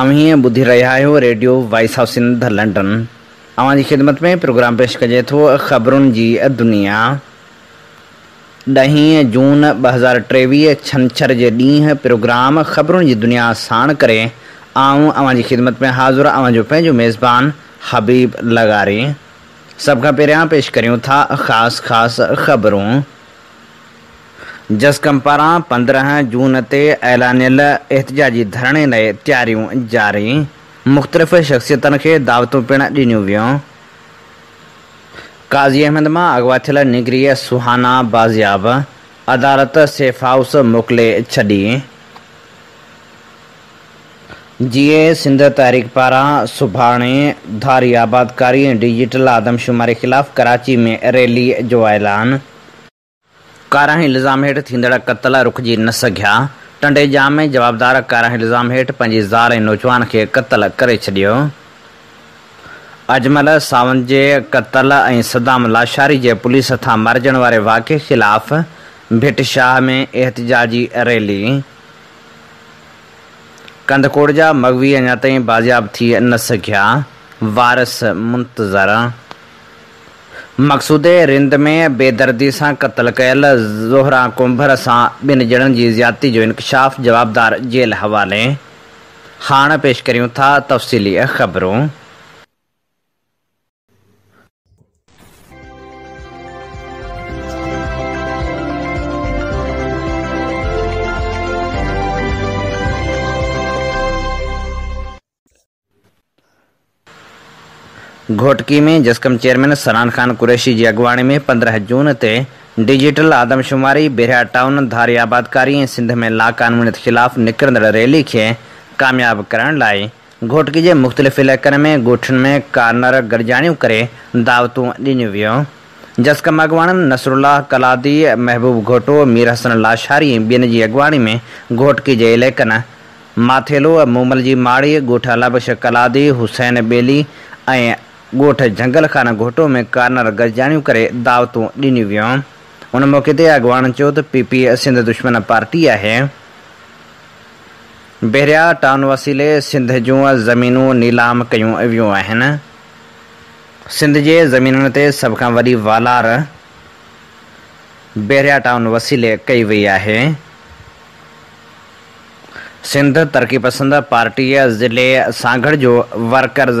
اویہ بدھی رہا ہوں radio voice of sun the London. اوانسی خدمت میں پوگام پیش کرے تو خبروں کی دنیا۔ دہ جون بزار تیچر کے یوں پروگرام خبروں کی دنیا ساڑ کر اواج خدمت میں حاضر میزبان حبیب لگارے سب کا پہا پیش کروں خاص خاص خبروں۔ جسکم پارا پندرہ جون کے اعلان احتجاجی دھرنے لیے تیاریوں جاری۔ مختلف شخصیتن کے دعوتوں پڑ ویوں۔ قاضی احمد ماں اگواتھل نگری سوہانا بازیاب۔ عدالت سیف ہاؤس سندھ تحریک پارا سبھانے دھاری آبادکاری ڈیجیٹل آدم شماری خلاف کراچی میں ریلی جو اعلان۔ کارہ الزام ہیٹ ہٹھڑ قتل رکجی ٹنڈے جام میں جوابدار کارہ الزام ہیٹ پنجی زار نوجوان کے قتل کرے چڈیا اجمل ساون قتل صدام سدام لاشاری کے پولیس تھا مارجن والے واقع خلاف بھٹ شاہ میں احتجاجی ریلی کندھکوڑ جا مغوی اِنہ تھی باضیاب تھی نسیا وارس منتظر مقسود رند ۾ بيدردي سان قتل ڪيل زوهرا ڪنڀر سان ٻن ڄڻن جي زيادتي جو انڪشاف جوابدار جيل حوالي. هاڻي پيش ڪريون ٿا تفصيلي خبرون گھوٹکی میں جسکم چیئرمین سنان خان قریشی جی اگوانی میں پندرہ جون تے ڈیجیٹل آدم شماری بیرہ ٹاؤن دھاری آباد کاری سندھ میں لا قانونی خلاف نکرندر ریلی کے کامیاب کرن لائی۔ گھوٹکی جے مختلف علاقوں میں گوٹن میں کارنر گڑجانوں کرے دعوتوں ڈنو جسکم اگوان نصر اللہ کلادی محبوب گھوٹو میر حسن لاشاری بین جی اگوانی میں گھوٹکی جے الایکن ماتھیلو مومل جی ماڑی گوٹہ لبش کلادی حسین بیلی ڳوٺ جهنگل خان گهوٽو ۾ ڪارنر گڏجاڻيون ڪري داوتون ڏنيون ويون. ان موقعي تي اڳواڻن چيو ته پي پي سنڌ دشمن پارٽي آهي. بحريا ٽائون وسيلي سنڌ جون زمينون نيلام ڪيون ويون آهن. سنڌ جي زمينن تي سڀ کان وڏي والار بحريا ٽائون وسيلي ڪئي وئي آهي سندھ ترقی پسند پارٹی ضلع سانگھڑ جو ورکرز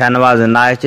نائچ،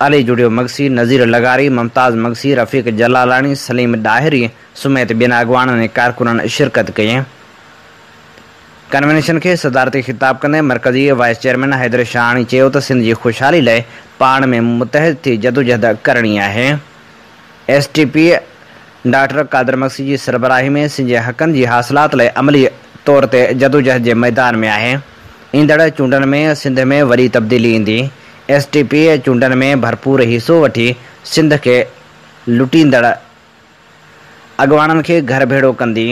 علی جوڑیو مگسی، نذیر لگاری، ممتاز مگسی، رفیق جلالانی، سلیم ڈاہری، سمیت بین اغوان نے کارکنان شرکت کی ڪنوينشن کي صدارتي خطاب ڪندي مرڪزي وائس چيئرمين حيدر شاهاڻي چيو ته سنڌ جي خوشحالي لاءِ پاڻ ۾ متهد ٿي جدوجهد ڪرڻي آهي. ايس ٽي پي ڊاڪٽر ڪادر مڪسي جي سربراهي ۾ سنڌ جي حقن جي حاصلات لاءِ املي طور تي جدوجهد جي ميدان ۾ آهي. ايندڙ چونڊن ۾ سنڌ ۾ وڏي تبديلي ايندي. ايس ٽي پي چونڊن ۾ ڀرپور حصو وٺي سنڌ کي لٽيندڙ اڳواڻن کي گهر ڀيڙو ڪندي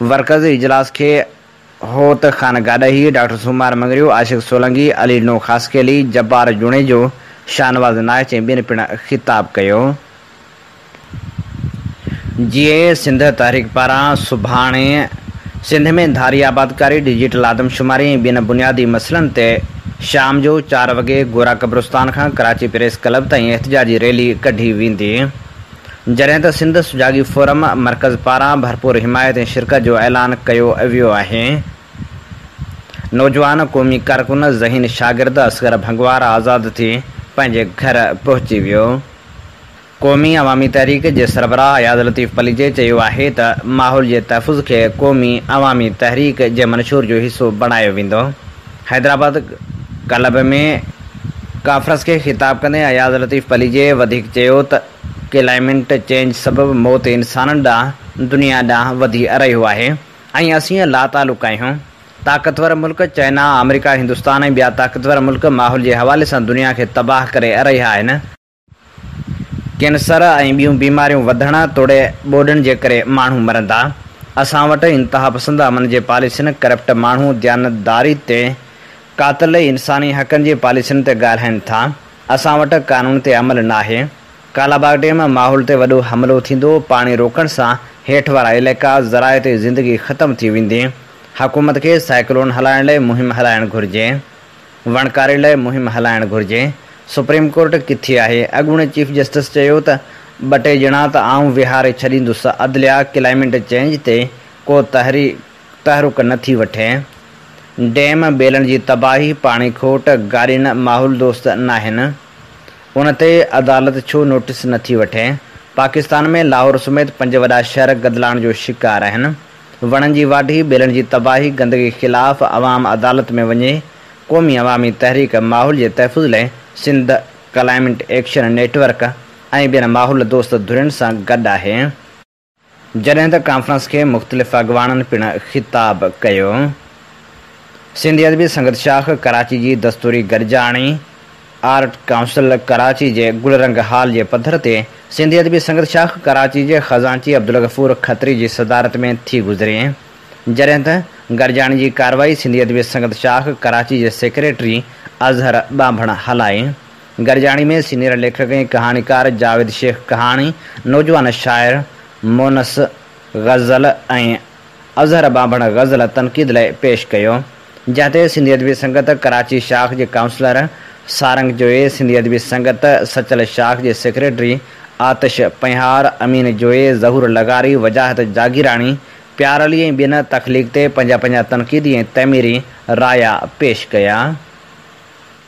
ورڪرس اجلاس کي هوت خان گاڏهي ڊاڪٽر سمار منگريو آشڪ سولنگي علي نو خاسڪيلي جبار جڻيجو شاهنواز نائچ ۽ ٻين پڻ خطاب ڪيو جيئن سنڌ تحريڪ پاران سڀاڻي سنڌ ۾ ڌاري آبادڪاري ڊجيٽل آدمشماري ٻين بنيادي مسئلن تي شام جو چار وڳي گورا ڪبرستان کان ڪراچي پريس ڪلب تائين ايهتجاجي ريلي ڪڍي ويندي جن تجاگی فورم مرکز پارا بھرپور حمایت شرکت جو اعلان کیا ویوائے نوجوان قومی کارکن ذہن شاگرد اصغر بھنگوار آزاد تھی پانے گھر پہنچی ویو قومی عوامی تحریک کے سربراہ یاد لطیف پلیجے چاہے ماحول کے تحفظ کے قومی عوامی تحریک کے منشور جو حصہ بنایا ویدرآباد کلب میں کافرس کے خطاب کرے ایاز لطیف پلیجے چی ت ڪلائيميٽ چينج سبب موت انسانن ڏانهن دنيا ڏانهن وڌي رهيو آهي. ۽ اسين لاتالڪ آهيون. طاقتور ملڪ چائنا آمريڪا هندستان ۽ ٻيا طاقتور ملڪ ماحول جي حوالي سان دنيا کي تباهه ڪري رهيا آهن. ڪينسر ۽ ٻيون بيماريون وڌڻ توڙي ٻوڏن جي ڪري ماڻهو مرندا. اسان وٽ انتها پسند امن جي پالسين ڪرپٽ ماڻهو ڌيانداري تي قاتل انساني حقن جي پالسين تي ڳالهائين ٿا. اسان وٽ قانون تي عمل نه آهي ڪالاباگ ڊيم ماحول تي وڏو حملو ٿيندو پاڻي روڪڻ سان هيٺ وارا علائقا زرائي تي زندگي ختم ٿي ويندي. حڪومت کي سائيڪلون هلائڻ لاءِ مهم هلائڻ گهرجي. وڻڪاري لاءِ مهم هلائڻ گهرجي. سپريم ڪورٽ ڪٿي آهي؟ اڳوڻي چيف جسٽس چيو ته ٻه ٽي ڄڻا ته آئون ويهاري ڇڏيندس. عدليا ڪلائيميٽ چينج تي ڪو تهري تهرڪ نٿي وٺي. ڊيم ٻيلن جي تباهي پاڻي کوٽ گاڏين ماحول دوست نه آهن انتے عدالت چھو نوٹس نتھی وٹھے۔ پاکستان میں لاہور سمیت پنج وا شہر گدلان جو شکار ہیں۔ ونن جی واڈی، بیلن جی تباہی، گندگی خلاف عوام عدالت میں ونجے۔ قومی عوامی تحریک ماحول جی تحفظ لیں سندھ کلائمنٹ ایکشن نیٹورک۔ ایئر ماحول دوست دھرن سا گڑا ہے۔ جنہیں دا کانفرنس کے مختلف اگوانن پینا خطاب کئیو سندھی عدبی سنگت شاخ، کراچی جی دستوری گرجانی آرٹ کاؤنسل کراچی جے گل رنگ حال جے پدھر تے سندھی ادبی سنگت شاخ کراچی جے خزانچی عبدالغفور خطری جی صدارت میں تھی گزرے جن ت گرجان جی کاروائی سندھی ادبی سنگت شاخ کراچی جے سیکرٹری اظہر بانب ہلائی گرجانی میں سینئر لیکھک کہانی کار جاوید شیخ کہانی، نوجوان شاعر مونس غزل اور اظہر بانب غزل تنقید لے پیش کیا جاتے سندھی ادبی سنگت کراچی شاخ کے کاؤنسلر سارنگ جو سندھی ادبی سنگت، سچل شاخ کے سیکرٹری آتش پہار امین جوئے زہر لغاری وجاہت جاگیرانی پیارلی بین تخلیق پنجا پنجہ تنقیدی تعمیری رایا پیش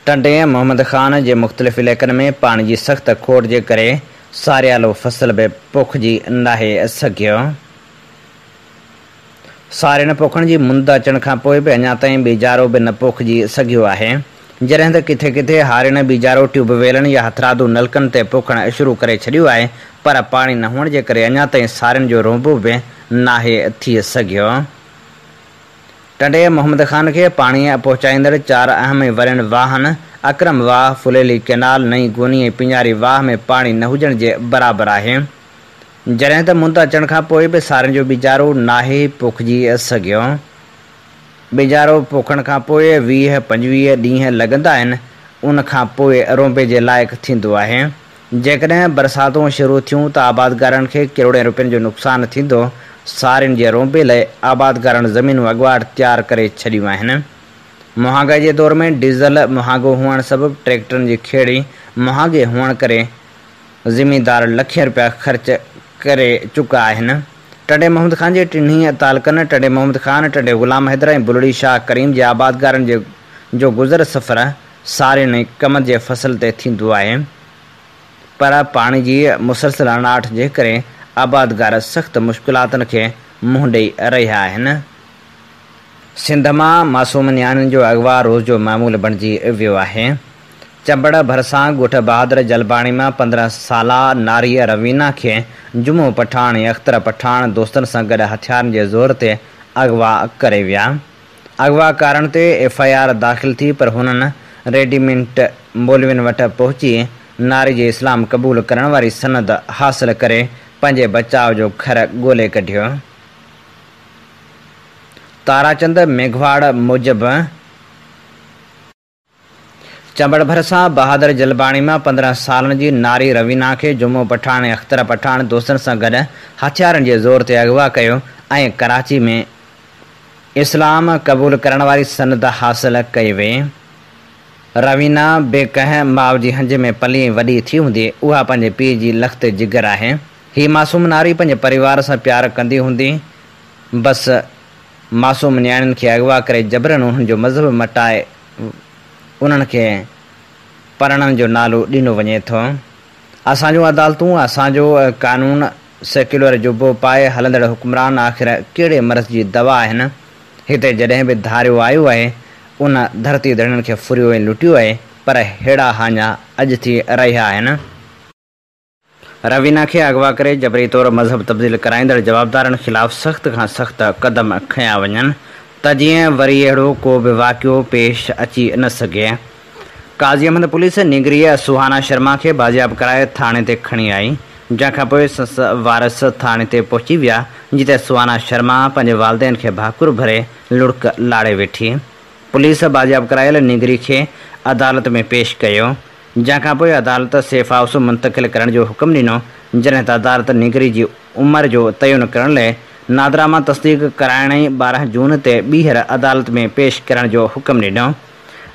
کرڈے محمد خان کے مختلف علاقے میں پانی جی کی سخت کھوٹ کے ساریا فصل جی جی بھی پوخجی نہ سو سارے پوکھن کی مند اچن کا اِنہا تائی بھیارو بھی نخوائے ہے جڏهن ته ڪٿي ڪٿي هارين بيجارو ٽيوبويلن يا هٿرادو نلڪن تي پوکڻ شروع ڪري ڇڏيو آهي پر پاڻي نه هئڻ جي ڪري اڃا تائين سارين جو رومبو به ناهي ٿي سگهيو ٽنڊي محمد خان کي پاڻيءَ پهچائيندڙ چار اهم ورن واهن اڪرم واهه فليلي ڪينال نئي گوني پنجاري واهه ۾ پاڻي نه هجڻ جي برابر آهي جڏهن ته مند اچڻ کان پوءِ به سارين جو بيجارو ناهي پوکجي سگهيو بیناروں پوکھا پی پنجی ڈی لگا انبے لائق تھی جی برساتوں شروع تھوڑی تو آبادگار کے کروڑے روپیے نقصان تاڑبے لائے آبادگار زمینوں اگواڑ تیار کر چیو مہگائی کے دور میں ڈیزل مہگو ہوڑی مہگے ہونے کرم دار لکھ روپیہ خرچ کر چکا تڈے محمد خان جی، خانے ٹین تعلقن تڈ محمد خان تڈے غلام حیدر بلڑی شاہ کریم جی، کے آبادگار جو گزر سفر سارے کم کے جی فصل تاری مسلسل اراہٹ کے آبادگار سخت مشکلات کے موہن دے رہا ہے سندھ میں ماسومی نیا جو اغوا روز معمول بڑی ویو ہے۔ چمبڙ ڀرسان ڳوٺ بهادر جلباڻي مان پندرهن سال ناريءَ روينا کي جمعو پٺاڻ اختر پٺاڻ دوستن سان گڏ هٿيارن جي زور تي اڳوا ڪري ويا. اڳواڪارن تي ايف آئي آر داخل ٿي پر هنن ريڊي ميڊ مولوين وٽ پهچي ناري جي اسلام قبول ڪرڻ واري سند حاصل ڪري پنهنجي بچاءُ جو گهر ڳولهي ڪڍيو. تاراچند ميگهواڙ موجب چمبڑ بھرسا بہادر جلبانی میں پندرہ سال جی ناری روینا کے جمعہ پٹھان اختر پٹھان دور سے گڈ ہتھیار زور تی اغوا کراچی میں اسلام قبول کرنے والی سنت حاصل کی وی روینا بھے جی ہنج میں پلی وڈی تھی ہوں اُا پی جی لخت جِگر ہے ہی ماسم ناری پریوار سے پیار کری ہی بس ماسم نیا اغوا کر جو مذہب مٹائے انهن کي پڙهڻ جو نالو ڏنو وڃي ٿو. اسان جون عدالتون اسان جو قانون سيڪيلر جبو پائي هلندڙ حڪمران آخر ڪهڙي مرض جي دوا آهن هتي جڏهن به ڌاريو آيو آهي ان ڌرتي ڌڙن کي ڦريو ۽ لٽيو آهي پر اهڙا هاڃا اڄ ٿي رهيا آهن. روينا کي اڳوا ڪري جبري طور مذهب تبديل ڪرائيندڙ جوابدارن خلاف سخت کان سخت قدم کيان وڃن تجیں وی اڑو کو واقع پیش اچی نہ سیا قاضی احمد پولیس نیگری سہانا شرما کے باضیاب کرائے تھانے کھڑی آئی۔ جن وارس تھانے پہنچی ویا جتیں سہانا شرما پانے والدین کے بھاکر بھرے لڑک لاڑے ویٹ پولیس باضیاب کرائل نیگری کے عدالت میں پیش کیا جن عدالت سیفاؤس منتقل کرنے جو حکم ڈنو جن تدالت نیگری کی جی عمر جو تعین کرنے لوگ نادرا میں تصدیق کرائیں بارہ جون سے بہر عدالت میں پیش کرنے جو حکم ڈنو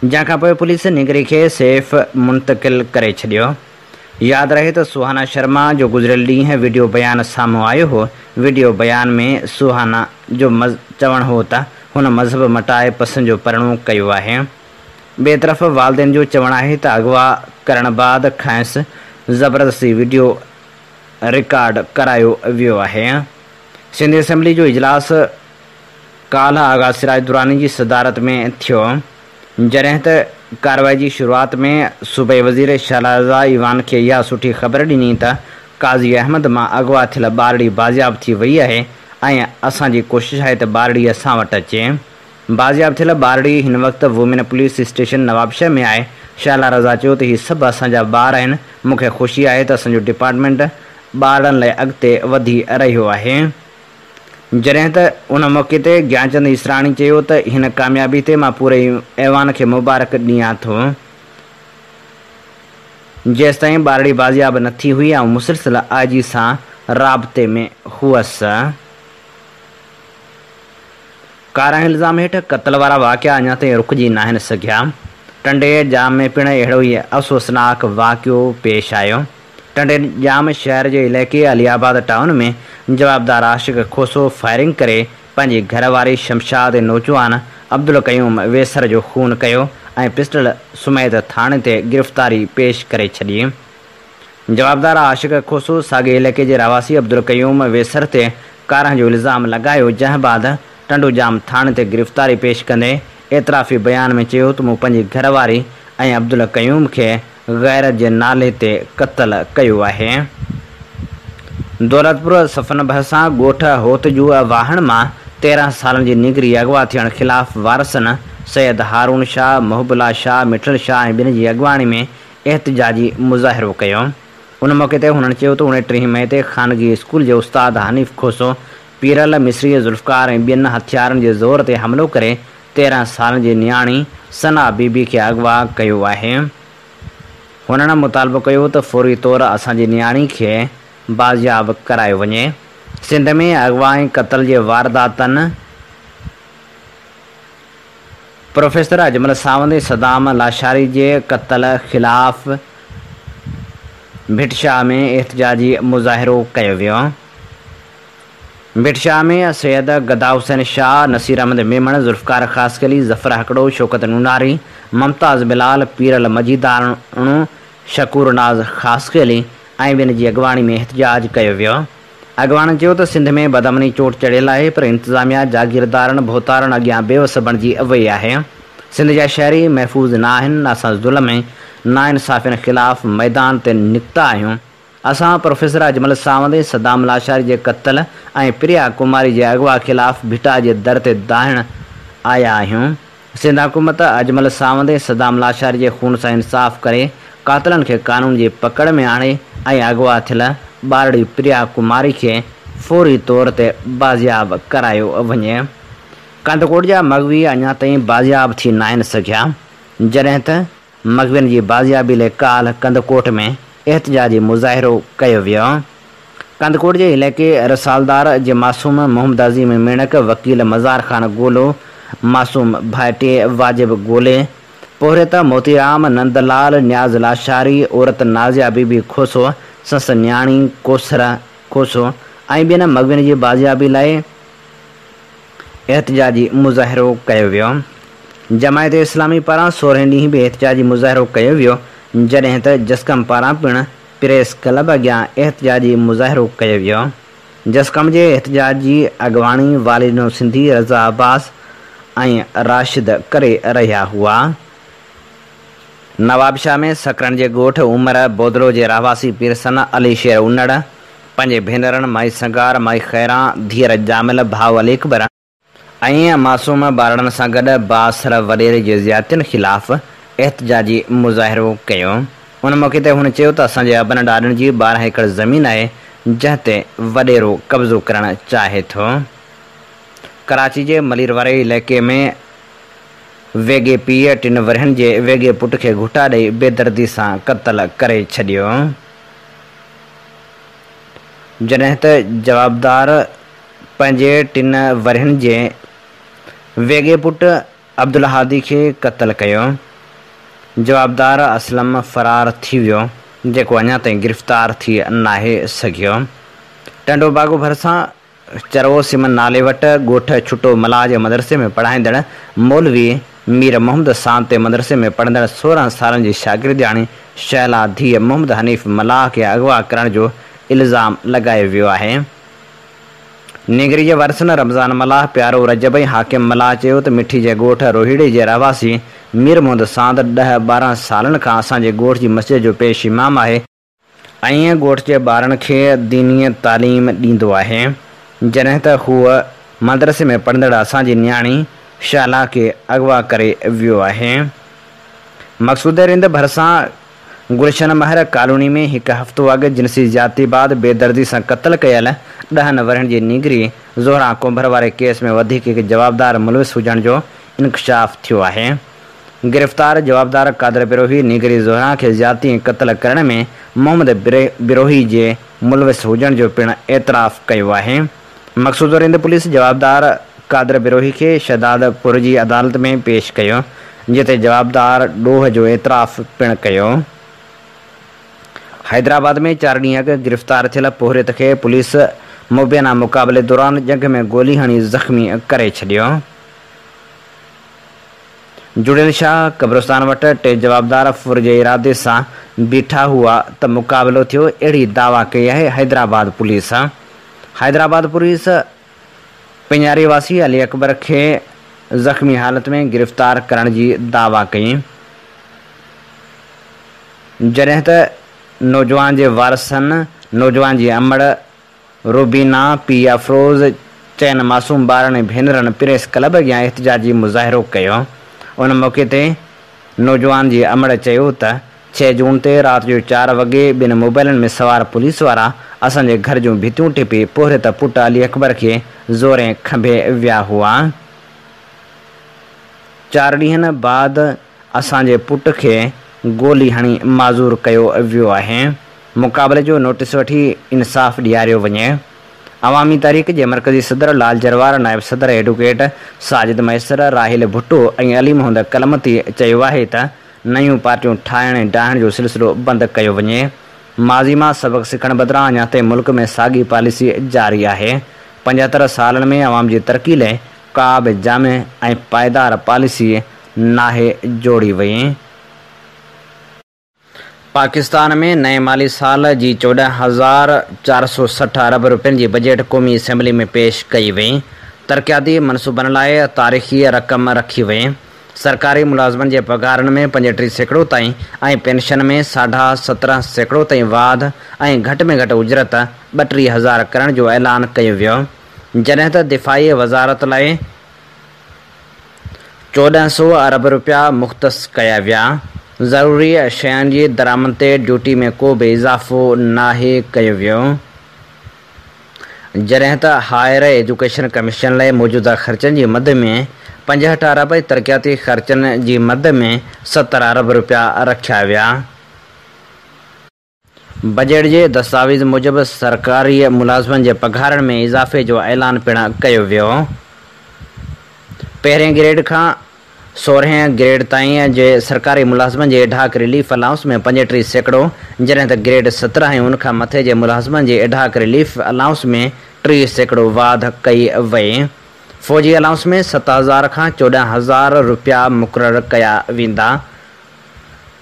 جن کا پولیس نگری کے سیف منتقل کرڈیا یاد رہے تو سہانا شرما جو گزرل ڈی ویڈیو بیان سامو آئے ہو ویڈیو بیان میں سہانا جو مز چوتھ مذہب مٹائے پسند جو پرنو کیا ہے بے طرف والدین جو چوہے تو اغوا کر بعد خینس زبردستی ویڈیو ریکارڈ کرا وی ہے سندھ اسمبلی جو اجلاس کالا سراج دورانی صدارت میں تھو کاروائی جی شروعات میں صوبے وزیر شالارازا ایوان کے یہ سٹھی خبر ڈن تازی احمد میں اغوا تھے بار باضیاب تھی وئی ہے۔ سی جی کوشش ہے بارڑ اصا و باضیاب تھل بارڑی ان وومی پولیس اسٹیشن نوابشہ میں شالارازا چی تو یہ سب اصل بار مخشی ہے تو اب ڈپارٹمنٹ بار اگتے بدی رہی ہو جڏهن ته ان موقعي تي جڃانچند اسراڻي چيو ته هن ڪاميابي تي مان پوري ايوان کي مبارڪ ڏيان ٿو جيس تائين ٻارڙي بازياب نه ٿي هئي ۽ مسلسل آئي جي سان رابطي ۾ هئس ڪارا الزام هيٺ قتل وارا واقيا اڃا تائين رڪجي نه آهن سگهيا ٽنڊي جام ۾ پڻ اهڙو ئي افسوسناڪ واقعو پيش آيو ٹنڈ جام شہر کے علمے علیحباد ٹاؤن میں جبابدار آشق کھوسو فائرنگ کری پانی گھرواری شمشاد نوجوان عبدل قیوم ویسر جو خون کیا پستل سمیت تھانے گرفتاری پیش کرے چی جابدار آشق کھوسو ساگے علاقے کے رواسی عبد القیم ویسر کے کارانوں الزام لگایا جہاں بعد ٹنڈوجام تھانے گرفتاری پیش کردی اعترافی بیان میں چی تو پانی گھرواری عبدل قیوم کے غیر نالے قتل کیا ہے۔ دولتپور سفن بھرساں گوٹ ہوتجو واحن میں سال کی جی نگری اغوا تھی خلاف وارسن سعید ہارون شاہ محب اللہ شاہ مٹل شاہ بین کی جی اغوانی میں احتجاجی مظاہرہ کر موقع ان ٹھہ مئی تھی خانگی اسکول کے استاد حنیف کھوسو، پیرل، مصری ذوالفار بین ہتھیاروں کے زور تھی حملوں کر سال کی نیاڑی ثنا بیبی اغوا کیا ہے۔ هنن مطالبو ڪيو ته فوري طور اسان جي نياڻي کي بازياب ڪرايو وڃي. سنڌ ۾ اڳوا ۽ قتل جي وارداتن پروفيسر اجمل ساونت سدام لاشاري جي قتل خلاف ڀٽشاهه ۾ ايهتجاجي مظاهرو ڪيو ويو. ڀٽشاهه ۾ سيد گدا حسين شاهه نسير احمد ميمڻ زلفڪار خاسڪلي ظفر هڪڙو شوڪت نوناري ممتاز بلال پيرل مجيدارڻو شکر ناظ خاص قلی بن جی اگوانی میں احتجاج کیا وی اغوانی چھو تو سدمنی چوٹ چڑیل ہے پر انتظامیہ جاگیردار بہتار اگیا بے وس بڑھ ہے سندھ جا شہری محفوظ نہا انصاف خلاف میدان تکتہ آئیں اصا پروفیسر اجمل ساوتے سدام لاشاری کے قتل اور پریا کماری اغوا خلاف بھٹا در تہن آیا ہوں سکومت اجمل ساوتے سدام لاشاری خون سے انصاف کر قاتلن کے قانون کی پکڑ میں آنے اور اغوا تھے بارڑی پریا کماری کے فوری طور پہ بازیاب کرا وجے کندکوٹ جا مغوی اجا تھی باضیاب تھی نہ سکھا ج مغبی بازیابی لے کال کندھکوٹ میں احتجاجی مظاہرہ کرندکوٹ کے الیکے رسالدار ماسم محمد عظیم مینک وکیل مزار خان گولو ماسم بھائٹے واجب گولے پوهري ته موتيرام نندلال نياز لاشاري عورت نازيه بيبي کوسو سس نياڻي ڪوسرا کوسو ۽ ٻين مگوين جي بازيابي لاءِ ايهتجاجي مظاهرو ڪيو ويو. جمايت اسلامي پاران سورهن ڏينهن به ايهتجاجي مظاهرو ڪيو ويو جڏهن ته جسڪم پاران پڻ پريس ڪلب اڳيان ايهتجاجي مظاهرو ڪيو ويو. جسڪم جي ايهتجاجي اڳواڻي والنو سنڌي رضا عباس ۽ راشد ڪري رهيا هئا نوابشاہ میں سکرنج گوٹ عمر بودرو کے رحاسی پیرسن علی شیر ان پنجے بینر مائی سنگار مائی خیراں دھیر جامل باؤ الی اکبر این ماسم بار سا گڑھ باسر ودیر کے زیادتی خلاف احتجاجی مظاہروں کر موقع انسان ابن ڈارن کی بارہ ایکڑ زمین ہے جہیں وڈیرو قبضہ کرنا چاہے تو کراچی کے ملروارے علاقے میں وےگے پی ٹن ون کے ویگے پٹ کے گھٹا دے بے دردی سے قتل کر چڈ جار پنجے ٹین ورہن کے ویگے پٹ عبد الحادی کے قتل کر جوابدار اسلم فرار تک اِن تھی گرفتار تھی نہ سک ٹنڈو باغ بھرساں چروسمن نالے وٹ گوٹ چھٹو ملاج مدرسے میں پڑھائی مولوی میر محمد سانتے مدرسے میں پڑھڑ سورہ سال کی جی شاگردانی یعنی شہلا دھی محمد حنیف ملاح کے اغوا کرنے الزام لگا وی ہے نیگری کے ورثین رمضان ملاح پیاروں رجب ہاکم ملا چی تو مٹھی روہڑے کے رحسی میر محمد سانت ڈہ بارہ سال کا اثان گوٹ کی جی مسجد جو پیش امام ہے این گوٹ کے بارے کے دینی تعلیم ڈی جدرسے میں پڑھد اصانی نیا شالا کے اغوا کرقص رند بھرساں گلشن محر کالونی میں ایک ہفتہ اب جنسی جاتی باد بے دردی سے قتل کل دہن ورن کی جی نیگری زوہراں کوبر والے کیس میں جوابدار ملوث ہوجن انکشاف ٹو ہے گرفتار جوابدار قادر بروہی نیگری زہرا کے زیاتی قتل کرنے میں محمد بروہی کے ملوث ہوجن جو پی اعتراف کیا ہے مقصود رند پولیس جوابدار قادر بروہی کے شداد فرج عدالت میں پیش کیا جتے جوابدار ڈوہ جو اعتراف حیدر آباد میں چارڈیاں کے گرفتار تھے پوہرت تکے پولیس مبینہ مقابلے دوران جنگ میں گولی ہنی زخمی کر قبرستان وٹ ٹے جوابدار فرج ارادے سا بیٹھا ہوا تا مقابلو تو مقابلے اڑی دعوی ہے حیدر آباد پولیس حیدر آباد پولیس پڃاري واسي علي اڪبر کي زخمي حالت ۾ گرفتار ڪرڻ جي دعويٰ ڪئي. جڏهن ته نوجوان جي وارثن نوجوان جي امڙ ربينا پي افروز چئن معصوم ٻارن ڀينرن پريس ڪلب اڳيان ايهتجاجي مظاهرو ڪيو. ان موقعي تي نوجوان جي امڙ چيو ته ڇهه جون تي رات جو چار وڳي ٻن موبائلن ۾ سوار پوليس وارا اسان جي گهر جون ڀتيون ٽپي پوهري ته پٽ علي اڪبر کي زوري کنڀي ويا هئا. چار ڏينهن بعد اسان جي پٽ کي گولي هڻي معذور ڪيو ويو آهي. مقابلي جو نوٽيس وٺي انصاف ڏياريو وڃي. عوامي تاريخ جي مرڪزي صدر لال جروار نايب صدر ايڊووڪيٽ ساجد ميسر راهول ڀٽو ۽ علي محمد ڪلمتي چيو آهي ته نيون پارٽيون ٺاهڻ ڊاهڻ جو سلسلو بند ڪيو وڃي. ماضي مان سبق سکڻ بدران اڃا تائين ملڪ ۾ ساڳي پاليسي جاري آهي پجہتر سال میں عوام جی ترقی لیے کاب جامع پائدار پالیسی ناہے جوڑی وی پاکستان میں نئے مالی سال جی چودہ ہزار چار سو سٹ ارب روپین جی بجٹ قومی اصمبلی میں پیش کئی وئی ترقیاتی منصوبوں لائے تاریخی رقم رکھی وئی سرکاری ملازمن کے پگار میں پنجی سیکڑوں تائیں اور پینشن میں ساڑھا سترہ سیکڑوں تھی وعدہ گھٹ میں گھٹ اجرت بٹی ہزار کرن جو اعلان کرلان ویو جنہت دفاعی وزارت لائے چودہ سو ارب روپیہ مختص کیا ویا ضروری شائن جی درامد ڈیوٹی میں کو بے اضافہ نہ ہی کیا ویو جنہت ہائر ایجوکیشن کمیشن لائے موجودہ خرچن جی مد میں پنجہٹ ارب ترقیاتی خرچن جی مد میں ستر ارب روپیہ رکھا ویا بجٹ کے دستاویز موجب سرکاری ملازم کے پگھار میں اضافے کا اعلان پو پہ گریڈ کا سور گریڈ تائی کے سرکاری ملازمن کے اڑاک ریلیف الاؤنس میں پنجی سیکڑوں جن ت گریڈ سترہ ان متے کے ملازمن کے اڑاک ریلیف الاؤنس میں ٹیر سیکڑوں واد کی وئی فوجی الااؤنس میں ستہ ہزار کا چودہ ہزار روپیہ مقرر کرد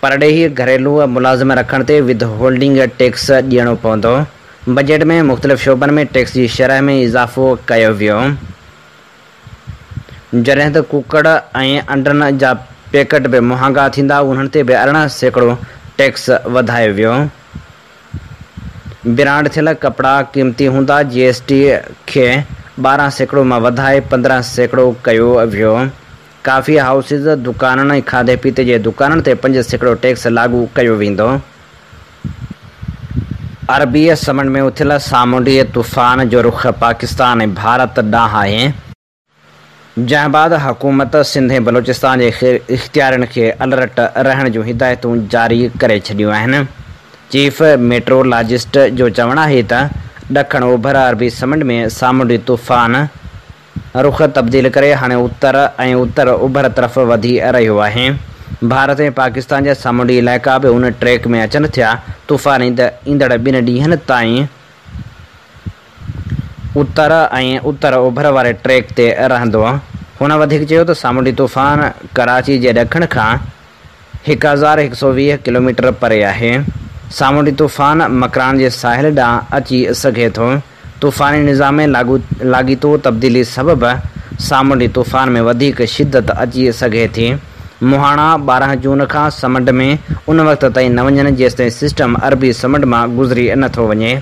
پر ڏيهي گهريلو ملازم رکڻ تي ود هولڊنگ ٽيڪس ڏيڻو پوندو. بجيٽ ۾ مختلف شوبن ۾ ٽيڪس جي شرح ۾ اضافو ڪيو ويو. جڏهن ته ڪڪڙ ۽ انڊن جا پيڪيٽ به مهانگا ٿيندا انهن تي به ارڙهن سيڪڙو ٽيڪس وڌايو ويو. برانڊ ٿيل ڪپڙا قيمتي هوندا جي ايس ٽي کي ٻارهن سيڪڙو مان وڌائي پندرهن سيڪڙو ڪيو ويو ڪافي هائسس دڪانن ۽ کاڌي پيتي جي دڪانن تي پنج سيڪڙو ٽيڪس لاڳو ڪيو ويندو. عربيءَ سمنڊ ۾ اٿيل سامونڊي طوفان جو رخ پاڪستان ۽ ڀارت ڏانهن آهي. جنهن بعد حڪومت سنڌ ۽ بلوچستان جي اختيارن کي الرٽ رهڻ جون هدايتون جاري ڪري ڇڏيون آهن. چيف ميٽرولاجسٽ جو چوڻ آهي ته ڏکڻ اوڀر عربي سمنڊ ۾ سامونڊي طوفان رک تبديل ڪري هاڻي اتر ۽ اتر اڀر طرف وڌي رهيو آهي. ڀارت ۽ پاڪستان جا سامونڊي علائقا به ان ٽريڪ ۾ اچن ٿيا طوفان ايند ايندڙ ٻن ڏينهن تائين اتر ۽ اتر اوڀر واري ٽريڪ تي رهندو. هن وڌيڪ چيو ته سامونڊي طوفان ڪراچي جي ڏکڻ کان هڪ هزار هڪ سؤ ويهه ڪلو ميٽر پري آهي. سامونڊي طوفان مڪران جي ساحل ڏانهن اچي سگهي ٿو طوفانی نظام میں لاگو لاگیتو تبدیلی سبب سامنڈی طوفان میں شدت اچھی سگے تھی۔ موہانا بارہ جون کا سمنڈ میں ان وقت تک نہ سسٹم عربی سمنڈ میں گزری گُزری نہیں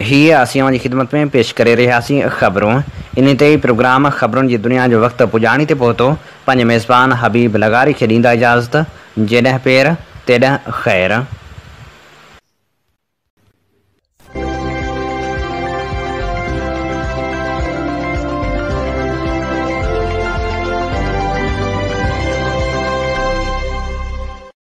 ہی وجے یہ خدمت میں پیش کرے رہے رہاس خبروں۔ انہی تے پروگرام خبروں جی دنیا جو وقت پجانی تے پہتو، پنج میزبان حبیب لگاری کے ڈیندا اجازت، جنہ پیر خیر۔